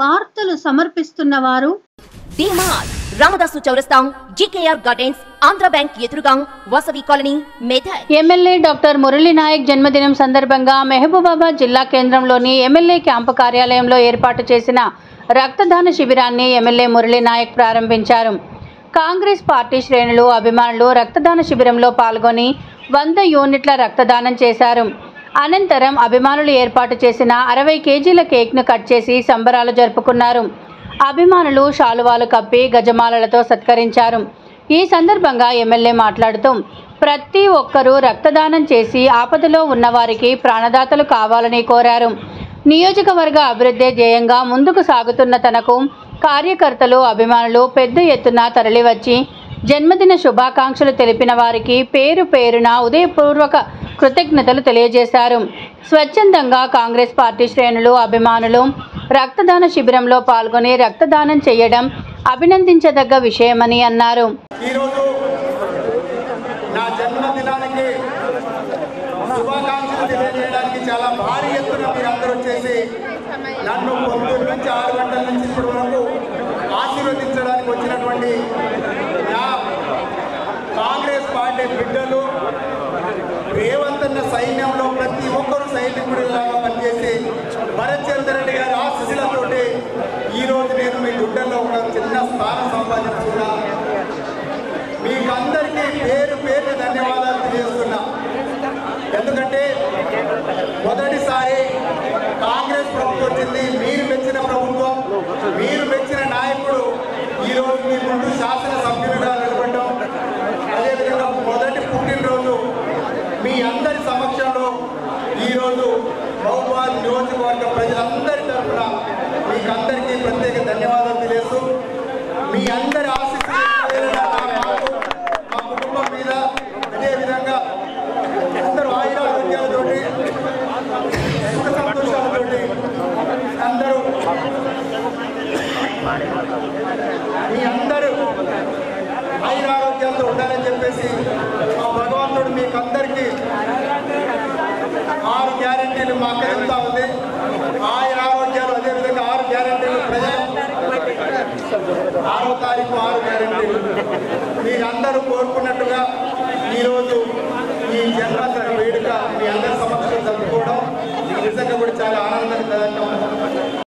వార్తలు సమర్పిస్తున్న వారు డిమార్ట్ రామదాసు చౌరస్తా జీకేఆర్ గార్డెన్స్ ఆంధ్ర బ్యాంక్ ఎదురుగా Vasavi colony Medak MLA doctor Murali Naik జన్మదినం సందర్భంగా మహబూబాబాద్ జిల్లా కేంద్రంలోని ఎమ్మెల్యే క్యాంపు కార్యాలయంలో ఏర్పాటు చేసిన రక్తదాన శిబిరాన్ని ఎమ్మెల్యే మురళీ నాయక్ ప్రారంభించారు. కాంగ్రెస్ పార్టీ శ్రేణులు అభిమానులు రక్తదాన శిబిరంలో పాల్గొని వంద యూనిట్ల రక్తదానం చేశారు. అనంతరం అభిమానులు ఏర్పాటు చేసిన అరవై కేజీల కేక్ను కట్ చేసి సంబరాలు జరుపుకున్నారు. అభిమానులు శాలువాలు కప్పి గజమాలలతో సత్కరించారు. ఈ సందర్భంగా ఎమ్మెల్యే మాట్లాడుతూ ప్రతి ఒక్కరూ రక్తదానం చేసి ఆపదలో ఉన్నవారికి ప్రాణదాతలు కావాలని కోరారు. నియోజకవర్గ అభివృద్ధి ధ్యేయంగా ముందుకు సాగుతున్న తనకు కార్యకర్తలు అభిమానులు పెద్ద ఎత్తున తరలివచ్చి జన్మదిన శుభాకాంక్షలు తెలిపిన వారికి పేరు పేరున ఉదయపూర్వక కృతజ్ఞతలు తెలియజేశారు. స్వచ్ఛందంగా కాంగ్రెస్ పార్టీ శ్రేణులు అభిమానులు రక్తదాన శిబిరంలో పాల్గొని రక్తదానం చేయడం అభినందించదగ్గ విషయమని అన్నారు. చాలా భారీ ఎత్తున మీరందరూ వచ్చేసి నన్ను పొద్దున్న నుంచి ఆరు గంటల నుంచి ఇప్పటి వరకు ఆశీర్వదించడానికి వచ్చినటువంటి నా కాంగ్రెస్ పార్టీ బిడ్డలు ఒక్కరూ పనిచేసి భరత్ చంద్ర రెడ్డి గారి ఆశీస్సులతో ఈరోజు నేను మీ గుడ్డల్లో ఒక చిన్న స్థానం సంపాదించుకున్నా. మీకు అందరికీ పేరు పేరు ధన్యవాదాలు తెలియజేస్తున్నా. ఎందుకంటే మొదటిసారి కాంగ్రెస్ ప్రభుత్వం వచ్చింది మీరు మెచ్చిన ప్రభుత్వం మీరు మెచ్చిన నాయకుడు. ఈరోజు మీ ముందు శాసనసభ్యులుగా నిలబడడం. అదేవిధంగా మొదటి పుట్టినరోజు మీ అందరి బహుబాద్ నియోజకవర్గ ప్రజలందరి తరఫున మీకు అందరికీ ప్రత్యేక ధన్యవాదాలు తెలియజేస్తూ మీ అందరి ఆశీస్సు మా కుటుంబం మీద. అదేవిధంగా అందరూ ఆయుర ఆరోగ్యాలతోటి సుఖ సంతోషాలతోటి అందరూ మీ అందరూ ఆయుర ఆరోగ్యాలతో ఉండాలని చెప్పేసి మా భగవంతుడు మీకు అందరికీ ఆరో తారీఖు ఆరు గ్యారెంటీ మీరందరూ కోరుకున్నట్టుగా ఈరోజు